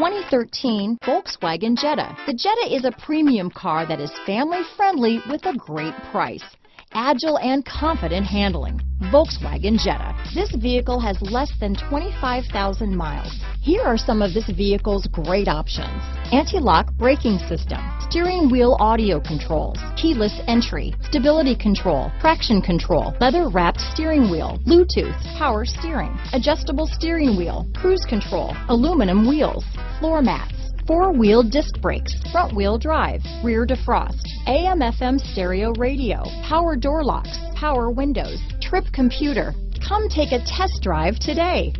2013 Volkswagen Jetta. The Jetta is a premium car that is family friendly with a great price. Agile and confident handling. Volkswagen Jetta. This vehicle has less than 25,000 miles. Here are some of this vehicle's great options. Anti-lock braking system, steering wheel audio controls, keyless entry, stability control, traction control, leather wrapped steering wheel, Bluetooth, power steering, adjustable steering wheel, cruise control, aluminum wheels, floor mats, four-wheel disc brakes, front-wheel drive, rear defrost, AM-FM stereo radio, power door locks, power windows, trip computer. Come take a test drive today.